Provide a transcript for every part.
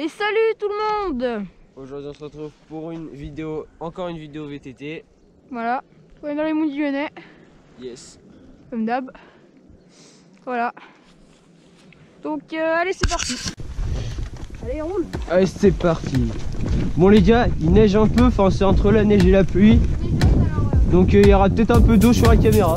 Et salut tout le monde Aujourd'hui on se retrouve pour une vidéo, encore une vidéo VTT. Voilà, on est dans les monts du Lyonnais, Yes. comme d'hab. Voilà. Donc euh, allez c'est parti Allez on roule Allez c'est parti. Bon les gars, il neige un peu, enfin c'est entre la neige et la pluie. Donc euh, il y aura peut-être un peu d'eau sur la caméra.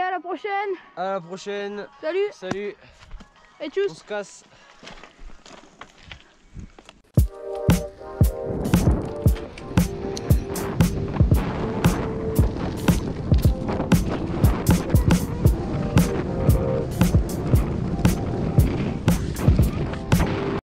à la prochaine. À la prochaine. Salut. Salut. Et tchuss. On se casse.